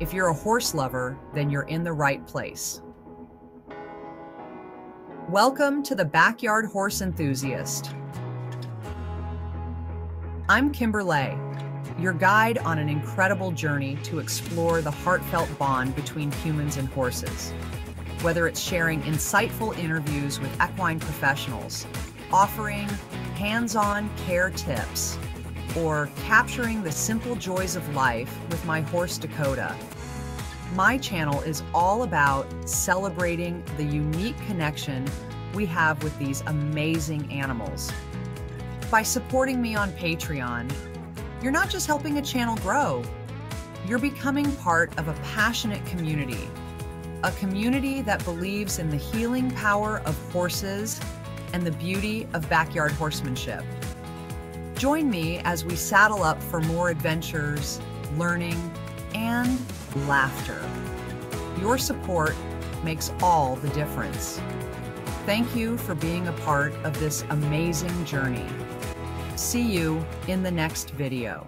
If you're a horse lover, then you're in the right place. Welcome to the Backyard Horse Enthusiast. I'm Kimber Ley, your guide on an incredible journey to explore the heartfelt bond between humans and horses. Whether it's sharing insightful interviews with equine professionals, offering hands on care tips, or capturing the simple joys of life with my horse Dakota. My channel is all about celebrating the unique connection we have with these amazing animals. By supporting me on Patreon, you're not just helping a channel grow, you're becoming part of a passionate community, a community that believes in the healing power of horses and the beauty of backyard horsemanship. Join me as we saddle up for more adventures, learning, and laughter. Your support makes all the difference. Thank you for being a part of this amazing journey. See you in the next video.